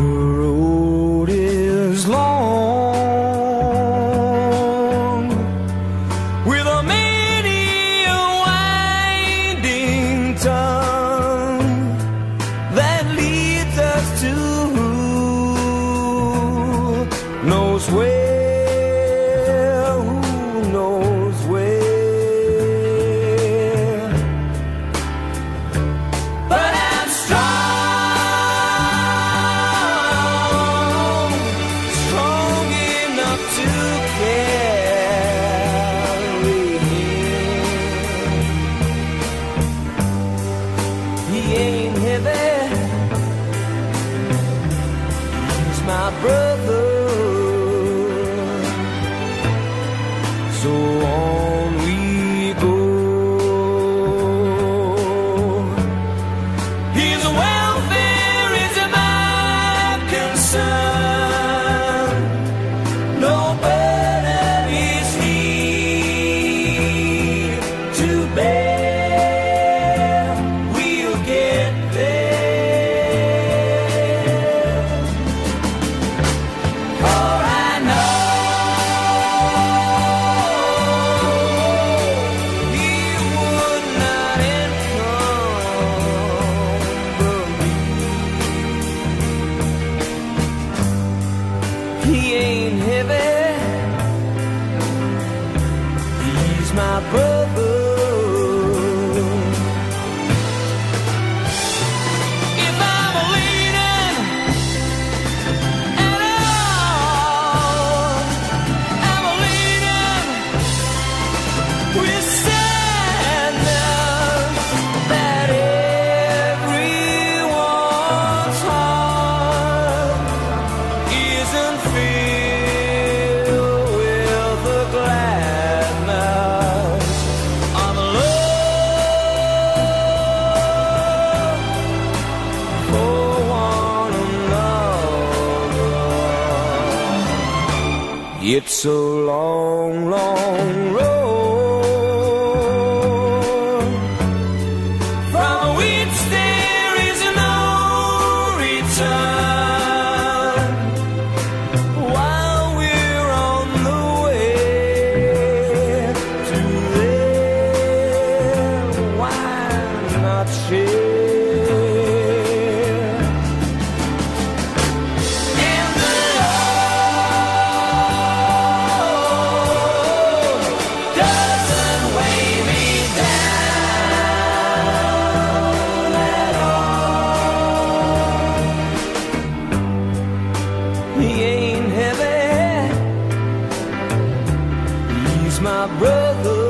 The road is long with a many a winding that leads us to knows where, My brother. So on we go. His welfare is my concern. No burden is he to bear. Ain't heavy. He's my brother. If It's a long, long road He ain't heavy. He's my brother.